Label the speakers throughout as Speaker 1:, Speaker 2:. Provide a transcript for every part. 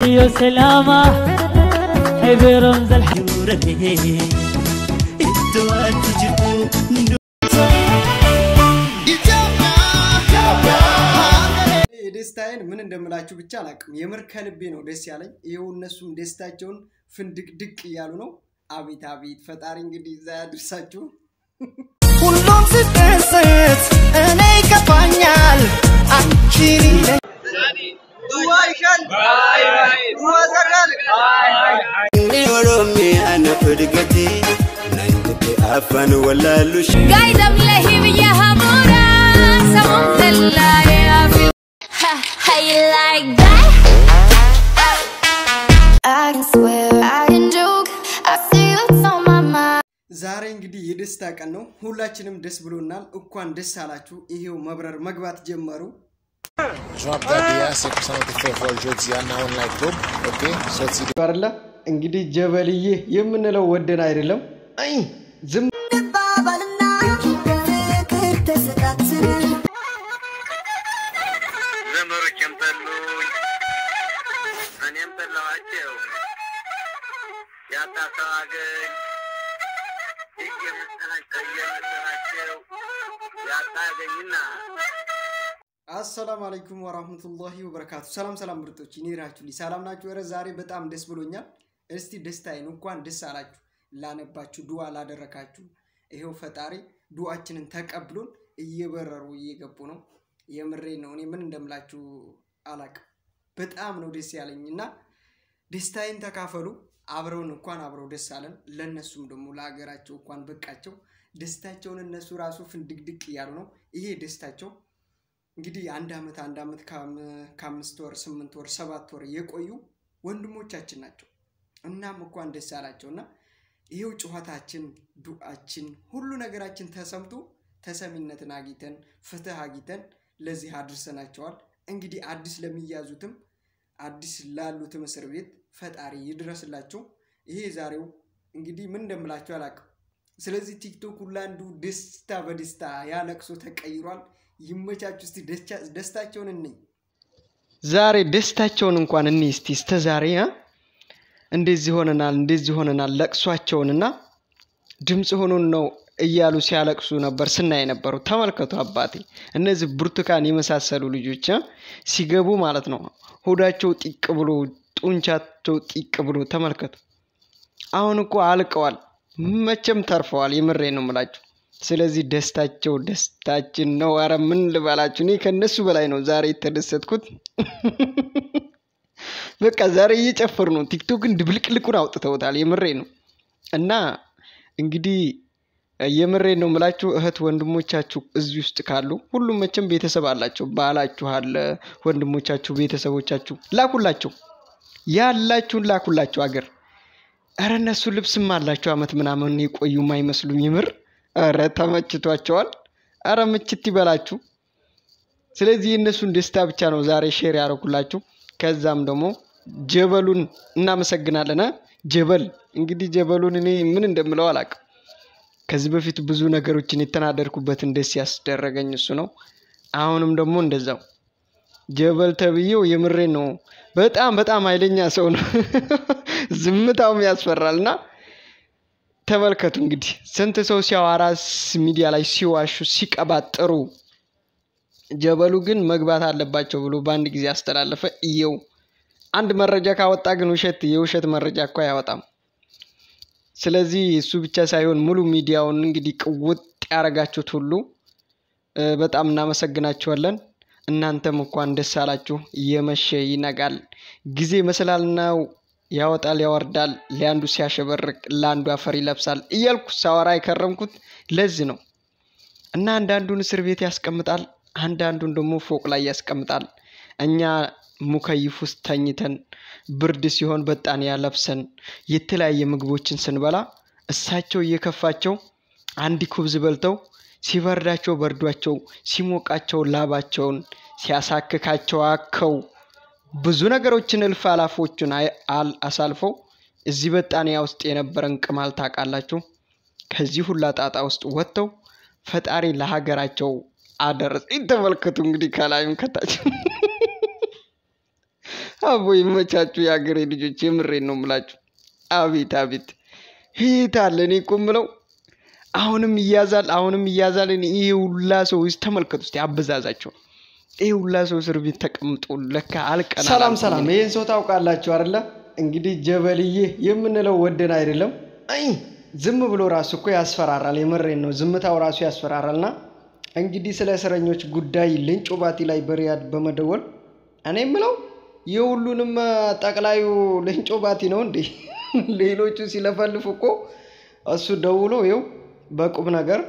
Speaker 1: يا سلامة حبي رمز الح
Speaker 2: የደስታዬን ምን እንደምላችሁ ብቻ አላቅም። የምር ከልቤ ነው ደስ ያለኝ። ይኸው እነሱም ደስታቸውን ፍንድቅድቅ እያሉ ነው። አቤት አቤት፣ ፈጣሪ እንግዲህ እዛ ያድርሳችሁ።
Speaker 3: ሁሉም ስደሰት እኔ ይከፋኛል አንቺን ይለ አፋን ወላሉሽ
Speaker 4: قايدة ملهي وياها مورا سموم دلع في How you like that? I can swear I can joke I see what's on my mind
Speaker 2: ዛሬ እንግዲህ የደስታ ቀን ነው። ሁላችንም ደስ ብሎናል። እንኳን ደስ አላችሁ። ይሄው መብረር መግባት ጀመሩ።
Speaker 5: João Gabias, é questão de fer for jokes e na online club, ok? Só se
Speaker 2: አይደለ እንግዲህ ጀበልዬ የምንለው ወደን አይደለም። አይ ዝም አሰላሙ አለይኩም ወራህመቱላሂ ወበረካቱ። ሰላም ሰላም ምርጦች፣ እኔ ናችሁ ሰላም ናችሁ? ኧረ ዛሬ በጣም ደስ ብሎኛል። እስቲ ደስታዬን እንኳን ደስ አላችሁ ላነባችሁ፣ ዱዓ ላደረካችሁ፣ ይሄው ፈጣሪ ዱዓችንን ተቀብሎን እየበረሩ እየገቡ ነው። የምሬ ነው። እኔ ምን እንደምላችሁ አላቅም። በጣም ነው ደስ ያለኝ እና ደስታዬን ተካፈሉ። አብረውን እንኳን አብረው ደስ አለን። ለእነሱም ደግሞ ለሀገራቸው እንኳን በቃቸው። ደስታቸውን እነሱ ራሱ ፍንድቅድቅ እያሉ ነው። ይሄ ደስታቸው እንግዲህ አንድ ዓመት አንድ ዓመት ከአም- ከአምስት ወር ስምንት ወር ሰባት ወር የቆዩ ወንድሞቻችን ናቸው። እናም እንኳን ደስ አላቸው እና ይሄው ጨዋታችን፣ ዱዓችን፣ ሁሉ ነገራችን ተሰምቶ ተሰሚነትን አግኝተን ፍትህ አግኝተን ለዚህ አድርሰናቸዋል። እንግዲህ አዲስ ለሚያዙትም አዲስ ላሉትም እስር ቤት ፈጣሪ ይድረስላቸው። ይሄ ዛሬው እንግዲህ ምን እንደምላቸው አላውቅም። ስለዚህ ቲክቶክ ሁላ ደስታ በደስታ ያለቅሶ ተቀይሯል። ይመቻችሁ። እስቲ ደስታ- ደስታቸውን እንይ። ዛሬ ደስታቸውን እንኳን እንይ እስቲ እስተ ዛሬ? እንደዚህ ሆነናል፣ እንደዚህ ሆነናል። ለቅሷቸውንና ድምፅ ሆኖን ነው እያሉ ሲያለቅሱ ነበር ስናይ ነበሩ። ተመልከቱ አባቴ፣ እነዚህ ብርቱካን የመሳሰሉ ልጆች? ሲገቡ ማለት ነው ሆዳቸው ጢቅ ብሎ ጡንቻቸው ጢቅ ብሎ ተመልከቱ። አሁን እኮ አልቀዋል፣ መቼም ተርፈዋል። የምሬ ነው የምላችሁ። ስለዚህ ደስታቸው ደስታችን ነው። ኧረ ምን ልበላችሁ፣ እኔ ከነሱ በላይ ነው ዛሬ የተደሰትኩት። በቃ ዛሬ እየጨፈሩ ነው። ቲክቶክን ድብልቅልቁን አውጥተውታል። የምሬ ነው እና እንግዲህ የምሬ ነው የምላችሁ እህት ወንድሞቻችሁ እዚህ ውስጥ ካሉ ሁሉም መቼም ቤተሰብ አላቸው። ባላችሁ አለ፣ ወንድሞቻችሁ፣ ቤተሰቦቻችሁ ላኩላቸው፣ ያላችሁን ላኩላቸው አገር ኧረ እነሱ ልብስም አላቸው አመት ምናምን የቆዩም አይመስሉም። ይምር እረ ተመችቷቸዋል። እረ ምችት ይበላችሁ። ስለዚህ የእነሱን ደስታ ብቻ ነው ዛሬ share ያደረኩላችሁ። ከዛም ደግሞ ጀበሉን እናመሰግናለን።? ጀበል እንግዲህ ጀበሉን እኔ ምን እንደምለው አላውቅም። ከዚህ በፊት ብዙ ነገሮችን የተናደርኩበትን ደስ ያስደረገኝ እሱ ነው። አሁንም ደግሞ እንደዛው ጀበል ተብዬው የምሬ ነው። በጣም በጣም ኃይለኛ ሰው ነው። ዝምታውም ያስፈራል እና ተመልከቱ እንግዲህ ስንት ሰው ሲያወራ ስ- ሚዲያ ላይ ሲዋሹ ሲቀባጥሩ፣ ጀበሉ ግን መግባት አለባቸው ብሎ በአንድ ጊዜ አስተላለፈ። እየው አንድ መረጃ ካወጣ ግን ውሸት የውሸት መረጃ እኮ አያወጣም። ስለዚህ እሱ ብቻ ሳይሆን ሙሉ ሚዲያውን እንግዲህ ቅውጥ ያደረጋችሁት ሁሉ በጣም እናመሰግናችኋለን። እናንተም እንኳን ደስ አላችሁ። እየመሸ ይነጋል፣ ጊዜ መሰላልና ያወጣል ያወርዳል፣ ለአንዱ ሲያሸበርቅ ለአንዱ አፈር ይለብሳል እያልኩ ሳወራ የከረምኩት ለዚህ ነው እና አንዳንዱን እስር ቤት ያስቀምጣል፣ አንዳንዱን ደግሞ ፎቅ ላይ ያስቀምጣል። እኛ ሙከይፍ ውስጥ ተኝተን ብርድ ሲሆን በጣንያ ለብሰን የተለያየ ምግቦችን ስንበላ እሳቸው እየከፋቸው አንድ ኩብዝ በልተው ሲበርዳቸው በርዷቸው ሲሞቃቸው ላባቸውን ሲያሳክካቸው አከው ብዙ ነገሮችን እልፍ አላፎቹን አሳልፈው እዚህ በጣንያ ውስጥ የነበረን ቅማል ታውቃላችሁ። ከዚህ ሁላ ጣጣ ውስጥ ወጥተው ፈጣሪ ለሀገራቸው አደረሰ። ተመልከቱ እንግዲህ ከላይም ከታች አቦ ይመቻችሁ የሀገሬ ልጆች፣ የምሬን ነው የምላችሁ። አቤት አቤት አለ? እኔ እኮ የምለው አሁንም ይያዛል፣ አሁንም ይያዛል። ይሄ ሁላ ሰው ተመልከቱ እስኪ አበዛዛቸው። ይሄ ሁላ ሰው እስር ቤት ተቀምጦ ለካ አልቀና። ሰላም ሰላም፣ ይህን ሰው ታውቃላችሁ አይደለ? እንግዲህ ጀበልዬ የምንለው ወደን አይደለም። አይ ዝም ብሎ ራሱ እኮ ያስፈራራል። የምሬን ነው፣ ዝምታው ራሱ ያስፈራራልና እንግዲህ ስለ እስረኞች ጉዳይ ሌንጮ ባቲ ላይ በሪያድ በመደወል እኔ የምለው የሁሉንም ጠቅላዩ ሌንጮ ባቲ ነው እንዴ? ሌሎቹ ሲለፈልፉ እኮ እሱ ደውሎ ይኸው በቁም ነገር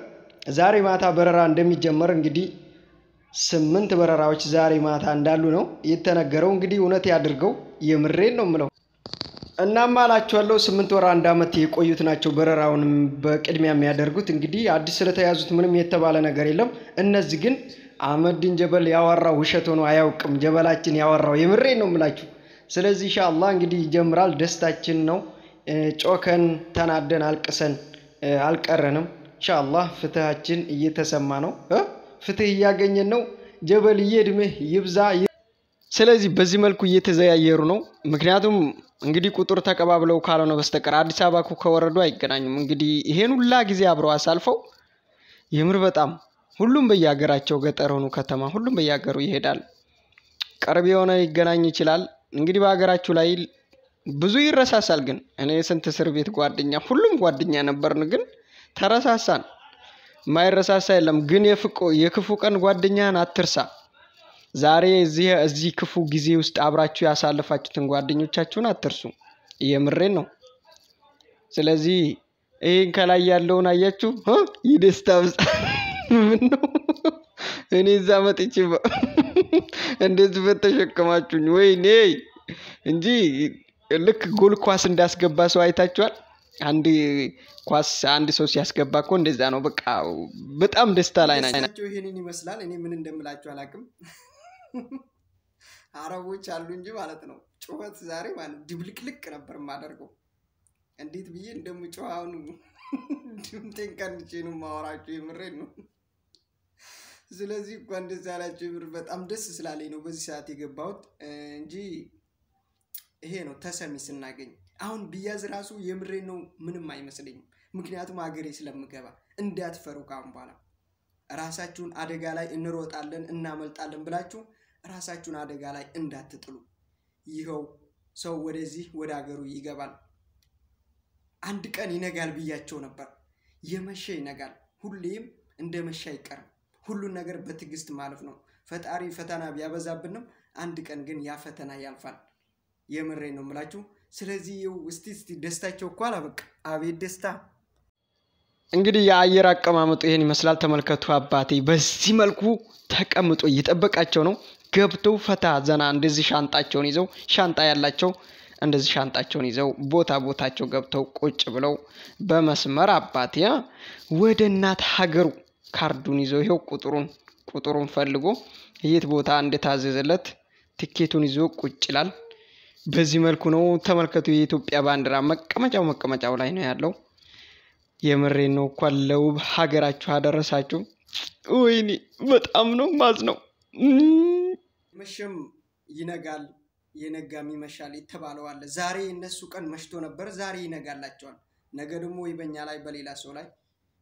Speaker 2: ዛሬ ማታ በረራ እንደሚጀመር እንግዲህ ስምንት በረራዎች ዛሬ ማታ እንዳሉ ነው የተነገረው። እንግዲህ እውነት ያድርገው፣ የምሬን ነው የምለው። እናም አላችኋለሁ ስምንት ወር አንድ ዓመት የቆዩት ናቸው በረራውን በቅድሚያ የሚያደርጉት። እንግዲህ አዲስ ስለተያዙት ምንም የተባለ ነገር የለም። እነዚህ ግን አህመዲን ጀበል ያወራው ውሸት ሆኖ አያውቅም። ጀበላችን ያወራው የምሬን ነው የምላችሁ። ስለዚህ ኢንሻአላህ እንግዲህ ይጀምራል። ደስታችን ነው። ጮከን ተናደን አልቅሰን አልቀረንም። ኢንሻአላህ ፍትሃችን እየተሰማ ነው። ፍትህ እያገኘን ነው። ጀበልዬ እድሜህ ይብዛ። ስለዚህ በዚህ መልኩ እየተዘያየሩ ነው። ምክንያቱም እንግዲህ ቁጥር ተቀባብለው ካልሆነ በስተቀር አዲስ አበባ እኮ ከወረዱ አይገናኙም። እንግዲህ ይሄን ሁላ ጊዜ አብረው አሳልፈው የምር በጣም ሁሉም በየሀገራቸው ገጠር ሆኑ ከተማ፣ ሁሉም በየሀገሩ ይሄዳል። ቅርብ የሆነ ሊገናኝ ይችላል። እንግዲህ በሀገራችሁ ላይ ብዙ ይረሳሳል። ግን እኔ ስንት እስር ቤት ጓደኛ ሁሉም ጓደኛ ነበርን፣ ግን ተረሳሳን። ማይረሳሳ የለም። ግን የክፉ ቀን ጓደኛህን አትርሳ። ዛሬ እዚህ እዚህ ክፉ ጊዜ ውስጥ አብራችሁ ያሳለፋችሁትን ጓደኞቻችሁን አትርሱ። የምሬን ነው። ስለዚህ ይህን ከላይ ያለውን አያችሁ፣ የደስታ ብዛ ምን ነው እኔ እዛ መጥቼ እንደዚህ በተሸከማችሁኝ ወይኔ እንጂ ልክ ጎል ኳስ እንዳስገባ ሰው አይታችኋል። አንድ ኳስ አንድ ሰው ሲያስገባ እኮ እንደዛ ነው። በቃ በጣም ደስታ ላይ ናቸው።
Speaker 6: ይሄንን ይመስላል። እኔ ምን እንደምላችሁ አላውቅም። አረቦች አሉ እንጂ ማለት ነው። ጩኸት ዛሬ ማለት ድብልቅልቅ ነበር የማደርገው። እንዴት ብዬ እንደምጮህ አሁን ድምጤን ቀንቼ ነው የማወራችሁ። የምሬን ነው። ስለዚህ እንኳን ደስ ያላችሁ። የምር በጣም ደስ ስላለኝ ነው በዚህ ሰዓት የገባሁት እንጂ ይሄ ነው ተሰሚ ስናገኝ። አሁን ብያዝ ራሱ የምሬን ነው ምንም አይመስለኝም። ምክንያቱም ሀገሬ ስለምገባ እንዳትፈሩ። ካሁን በኋላ ራሳችሁን አደጋ ላይ እንሮጣለን እናመልጣለን ብላችሁ ራሳችሁን አደጋ ላይ እንዳትጥሉ። ይኸው ሰው ወደዚህ ወደ ሀገሩ ይገባል። አንድ ቀን ይነጋል ብያቸው ነበር። የመሸ ይነጋል። ሁሌም እንደ መሸ አይቀርም። ሁሉን ነገር በትዕግስት ማለፍ ነው። ፈጣሪ ፈተና ቢያበዛብንም አንድ ቀን ግን ያ ፈተና ያልፋል። የምሬ ነው የምላችሁ። ስለዚህ ይኸው እስቲ እስቲ ደስታቸው እኮ አላበቃ። አቤት ደስታ!
Speaker 2: እንግዲህ የአየር አቀማመጡ ይሄን ይመስላል። ተመልከቱ። አባቴ በዚህ መልኩ ተቀምጦ እየጠበቃቸው ነው። ገብተው ፈታ ዘና እንደዚህ ሻንጣቸውን ይዘው ሻንጣ ያላቸው እንደዚህ ሻንጣቸውን ይዘው ቦታ ቦታቸው ገብተው ቁጭ ብለው በመስመር አባቴ ወደ እናት ሀገሩ ካርዱን ይዘው ይኸው ቁጥሩን ቁጥሩን ፈልጎ የት ቦታ እንደታዘዘለት ትኬቱን ይዞ ቁጭ ይላል። በዚህ መልኩ ነው። ተመልከቱ። የኢትዮጵያ ባንዲራ መቀመጫው መቀመጫው ላይ ነው ያለው። የምሬን ነው። እንኳን ለውብ ሀገራችሁ አደረሳችሁ። ወይኔ በጣም ነው ማዝ ነው።
Speaker 6: መሸም ይነጋል፣ የነጋም ይመሻል የተባለው አለ። ዛሬ የእነሱ ቀን መሽቶ ነበር፣ ዛሬ ይነጋላቸዋል። ነገ ደግሞ ወይ በእኛ ላይ በሌላ ሰው ላይ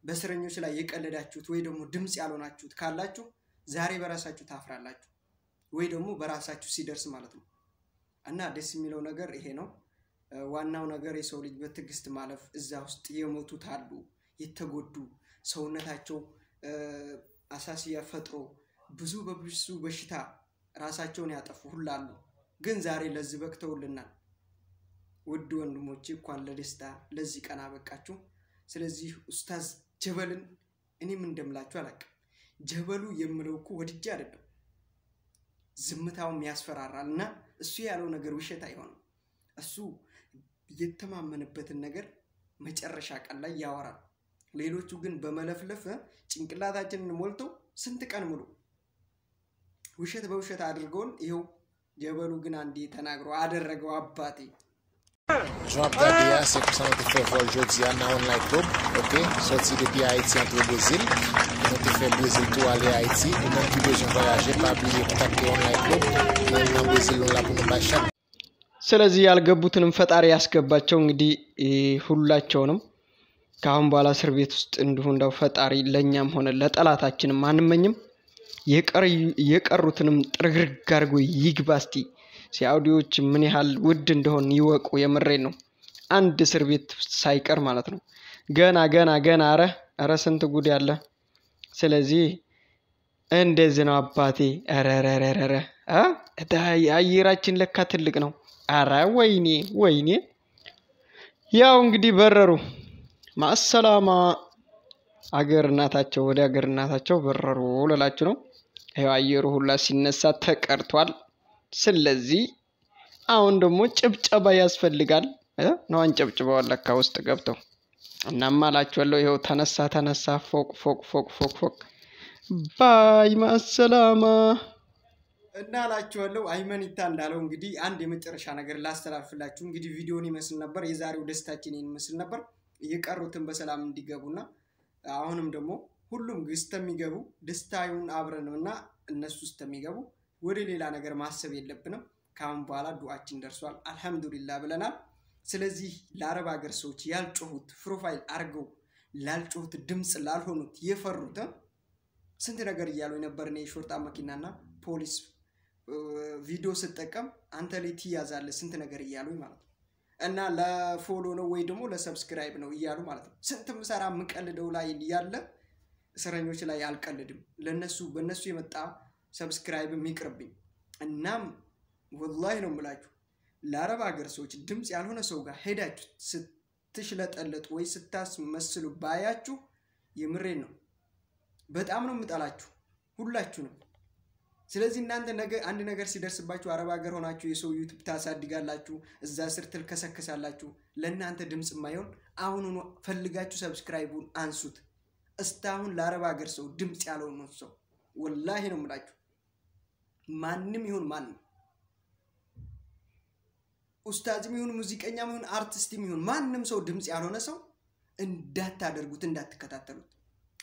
Speaker 6: በእስረኞች ላይ የቀለዳችሁት ወይ ደግሞ ድምፅ ያልሆናችሁት ካላችሁ ዛሬ በራሳችሁ ታፍራላችሁ፣ ወይ ደግሞ በራሳችሁ ሲደርስ ማለት ነው። እና ደስ የሚለው ነገር ይሄ ነው። ዋናው ነገር የሰው ልጅ በትዕግስት ማለፍ። እዛ ውስጥ የሞቱት አሉ፣ የተጎዱ ሰውነታቸው አሳሲያ ፈጥሮ ብዙ በብዙ በሽታ ራሳቸውን ያጠፉ ሁላ አሉ። ግን ዛሬ ለዚህ በቅተውልናል። ውድ ወንድሞቼ እንኳን ለደስታ ለዚህ ቀን አበቃችሁ። ስለዚህ ኡስታዝ ጀበልን እኔም እንደምላችሁ አላውቅም። ጀበሉ የምለው እኮ ወድጄ አይደለም፣ ዝምታውም ያስፈራራል እና እሱ ያለው ነገር ውሸት አይሆንም። እሱ የተማመንበትን ነገር መጨረሻ ቀን ላይ ያወራል። ሌሎቹ ግን በመለፍለፍ ጭንቅላታችንን ሞልተው ስንት ቀን ሙሉ ውሸት በውሸት aድርገውን ይኸው ጀበሉ ግን አንዴ ተናግሮ አደረገው አባቴ።
Speaker 5: João Abdadia, 100% de faire o jogo de na online club, ok? Sorti depuis Haïti entre le Brésil. Nous avons fait Brésil tout aller à Haïti. Nous avons plus besoin de voyager, pas oublier contacter online club. Nous dans le Brésil, nous là pour nous bacher.
Speaker 7: ስለዚህ ያልገቡትንም ፈጣሪ ያስገባቸው። እንግዲህ ሁላቸውንም ከአሁን በኋላ እስር ቤት ውስጥ እንዲሁ እንደው ፈጣሪ ለእኛም ሆነ ለጠላታችንም አንመኝም። የቀሩትንም ጥርግርግ አድርጎ ይግባ። እስቲ ሳውዲዎች ምን ያህል ውድ እንደሆን ይወቁ። የምሬን ነው። አንድ እስር ቤት ውስጥ ሳይቀር ማለት ነው። ገና ገና ገና አረ አረ ስንት ጉድ ያለ። ስለዚህ እንደዚህ ነው አባቴ። ረረረረረ አየራችን ለካ ትልቅ ነው። አረ ወይኔ ወይኔ። ያው እንግዲህ በረሩ ማሰላማ አገር እናታቸው ወደ አገር እናታቸው በረሩ ልላችሁ ነው። ይኸው አየሩ ሁላ ሲነሳ ተቀርቷል። ስለዚህ አሁን ደግሞ ጭብጨባ ያስፈልጋል።? ነው አንጨብጭበዋል ለካ ውስጥ ገብተው እናማ እላችኋለሁ። ይኸው ተነሳ ተነሳ ፎቅ ፎቅ ፎቅ ፎቅ ፎቅ ባይ ማሰላማ
Speaker 2: እና እላችኋለሁ አይመኒታ እንዳለው እንግዲህ አንድ የመጨረሻ ነገር ላስተላልፍላችሁ። እንግዲህ ቪዲዮን ይመስል ነበር። የዛሬው ደስታችን ይህን ይመስል ነበር። የቀሩትን በሰላም እንዲገቡና አሁንም ደግሞ ሁሉም እስከሚገቡ ደስታዩን አብረን እና እነሱ እስከሚገቡ ወደ ሌላ ነገር ማሰብ የለብንም። ከአሁን በኋላ ዱዓችን ደርሷል፣ አልሐምዱሊላ ብለናል። ስለዚህ ለአረብ ሀገር ሰዎች ያልጮሁት ፕሮፋይል አድርገው ላልጮሁት ድምፅ ላልሆኑት የፈሩትን ስንት ነገር እያሉ የነበር እኔ የሾርጣ መኪናና ፖሊስ ቪዲዮ ስጠቀም አንተ ላይ ትያዛለህ ስንት ነገር እያሉኝ ማለት ነው። እና ለፎሎ ነው ወይ ደግሞ ለሰብስክራይብ ነው እያሉ ማለት ነው። ስንት ምሰራ የምቀልደው ላይ ያለ እስረኞች ላይ አልቀልድም። ለነሱ በእነሱ የመጣ ሰብስክራይብ ይቅርብኝ። እናም ወላሂ ነው የምላችሁ ለአረብ ሀገር ሰዎች ድምፅ ያልሆነ ሰው ጋር ሄዳችሁ ስትሽለጠለጡ ወይ ስታስመስሉ ባያችሁ የምሬን ነው በጣም ነው የምጠላችሁ ሁላችሁንም። ስለዚህ እናንተ አንድ ነገር ሲደርስባችሁ አረብ ሀገር ሆናችሁ የሰው ዩቱብ ታሳድጋላችሁ፣ እዛ ስር ትልከሰከሳላችሁ። ለእናንተ ድምፅ የማይሆን አሁኑኑ ፈልጋችሁ subscribe ኡን አንሱት። እስካሁን ለአረብ ሀገር ሰው ድምፅ ያልሆነ ሰው ወላሂ ነው የምላችሁ ማንም ይሁን ማንም ኡስታዝም ይሁን ሙዚቀኛም ይሁን አርቲስትም ይሁን ማንም ሰው ድምፅ ያልሆነ ሰው እንዳታደርጉት፣ እንዳትከታተሉት።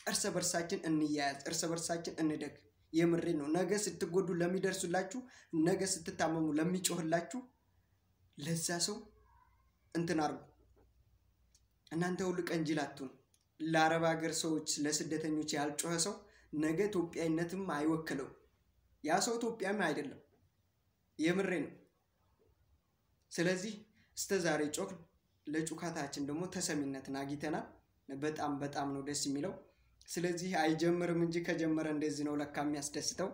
Speaker 2: እርስ በርሳችን እንያያዝ፣ እርስ በርሳችን እንደግ። የምሬን ነው። ነገ ስትጎዱ ለሚደርሱላችሁ፣ ነገ ስትታመሙ ለሚጮህላችሁ ለዛ ሰው እንትን አርጉ። እናንተ ሁሉ ቀን ጅል አትሁኑ። ለአረብ ሀገር ሰዎች ለስደተኞች ያልጮኸ ሰው ነገ ኢትዮጵያዊነትም አይወክለው። ያ ሰው ኢትዮጵያም አይደለም። የምሬ ነው። ስለዚህ እስከ ዛሬ ጮክ ለጩካታችን ደግሞ ተሰሚነትን አግኝተናል። በጣም በጣም ነው ደስ የሚለው። ስለዚህ አይጀምርም እንጂ ከጀመረ እንደዚህ ነው ለካ የሚያስደስተው።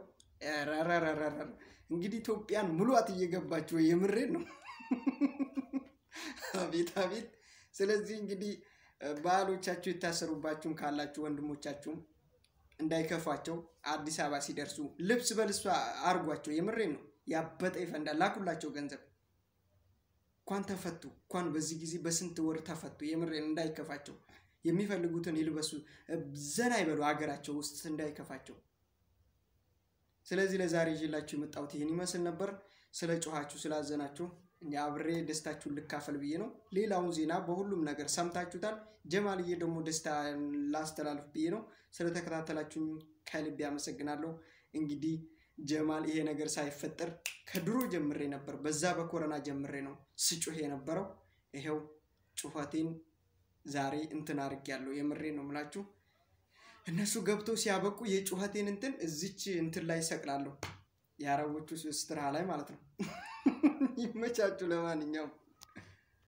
Speaker 2: እንግዲህ ኢትዮጵያን ሙሏት እየገባችሁ? የምሬን ነው። አቤት አቤት። ስለዚህ እንግዲህ ባህሎቻችሁ የታሰሩባችሁም ካላችሁ ወንድሞቻችሁም እንዳይከፏቸው አዲስ አበባ ሲደርሱ ልብስ በልብስ አርጓቸው። የምሬን ነው። ያበጠ ይፈንዳ። ላኩላቸው ገንዘብ እንኳን ተፈቱ እንኳን በዚህ ጊዜ በስንት ወር ተፈቱ። የምሬን እንዳይከፋቸው የሚፈልጉትን ይልበሱ፣ ዘና ይበሉ ሀገራቸው ውስጥ እንዳይከፋቸው። ስለዚህ ለዛሬ ይዤላችሁ የመጣሁት ይህን ይመስል ነበር። ስለ ጮኋችሁ ስላዘናችሁ አብሬ ደስታችሁን ልካፈል ብዬ ነው። ሌላውን ዜና በሁሉም ነገር ሰምታችሁታል። ጀማልዬ ደግሞ ደስታ ላስተላልፍ ብዬ ነው። ስለተከታተላችሁኝ ከልቤ አመሰግናለሁ። እንግዲህ ጀማል ይሄ ነገር ሳይፈጠር ከድሮ ጀምሬ ነበር፣ በዛ በኮረና ጀምሬ ነው ስጩህ የነበረው። ይሄው ጩኸቴን ዛሬ እንትን አድርጌያለሁ። የምሬ ነው የምላችሁ። እነሱ ገብተው ሲያበቁ የጩኸቴን እንትን እዚች እንትን ላይ ይሰቅላለሁ፣ የአረቦቹ ስትራ ላይ ማለት ነው። ይመቻችሁ። ለማንኛውም